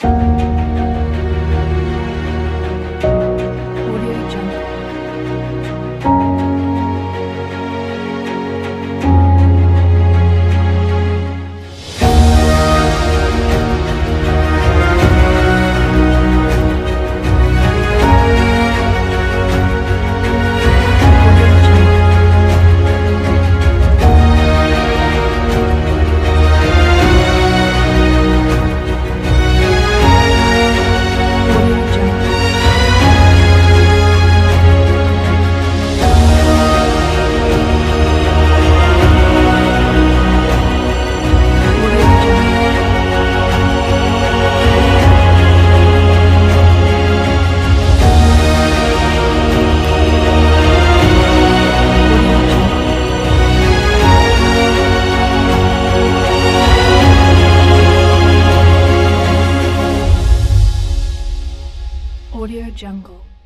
Audio Audio Jungle.